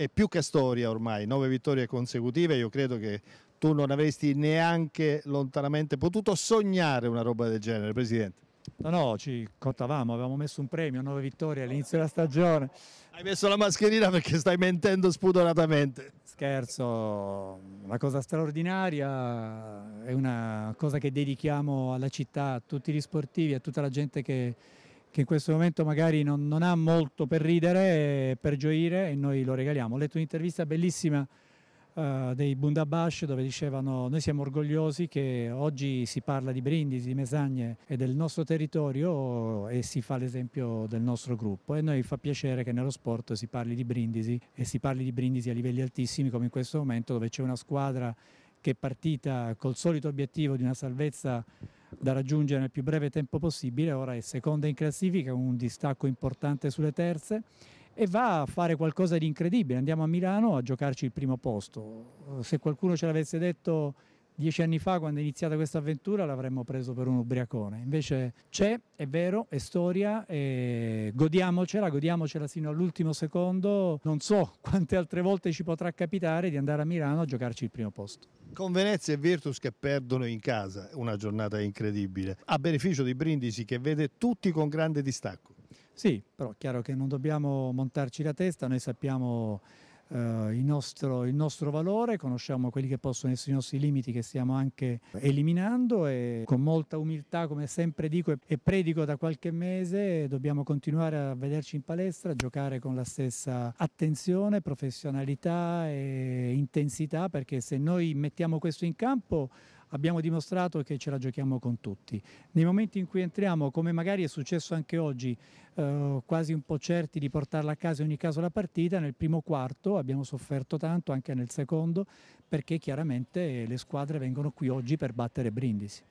è più che storia ormai, nove vittorie consecutive, io credo che tu non avresti neanche lontanamente potuto sognare una roba del genere, Presidente. No, no, ci contavamo, avevamo messo un premio, nove vittorie all'inizio della stagione. Hai messo la mascherina perché stai mentendo spudoratamente. Scherzo, una cosa straordinaria, è una cosa che dedichiamo alla città, a tutti gli sportivi, a tutta la gente che, che in questo momento magari non, non ha molto per ridere, per gioire e noi lo regaliamo. Ho letto un'intervista bellissima uh, dei Bundabash dove dicevano noi siamo orgogliosi che oggi si parla di Brindisi, di Mesagne e del nostro territorio e si fa l'esempio del nostro gruppo e noi fa piacere che nello sport si parli di Brindisi e si parli di Brindisi a livelli altissimi come in questo momento dove c'è una squadra che è partita col solito obiettivo di una salvezza da raggiungere nel più breve tempo possibile, ora è seconda in classifica un distacco importante sulle terze e va a fare qualcosa di incredibile. Andiamo a Milano a giocarci il primo posto. Se qualcuno ce l'avesse detto dieci anni fa quando è iniziata questa avventura l'avremmo preso per un ubriacone. Invece c'è, è vero, è storia e godiamocela, godiamocela sino all'ultimo secondo. Non so quante altre volte ci potrà capitare di andare a Milano a giocarci il primo posto. Con Venezia e Virtus che perdono in casa, una giornata incredibile, a beneficio di Brindisi che vede tutti con grande distacco. Sì, però è chiaro che non dobbiamo montarci la testa, noi sappiamo eh, il, nostro, il, nostro, valore, conosciamo quelli che possono essere i nostri limiti che stiamo anche eliminando e con molta umiltà, come sempre dico e predico da qualche mese, dobbiamo continuare a vederci in palestra, a giocare con la stessa attenzione, professionalità e intensità, perché se noi mettiamo questo in campo abbiamo dimostrato che ce la giochiamo con tutti. Nei momenti in cui entriamo, come magari è successo anche oggi, eh, quasi un po' certi di portarla a casa in ogni caso la partita, nel primo quarto abbiamo sofferto tanto, anche nel secondo, perché chiaramente le squadre vengono qui oggi per battere Brindisi.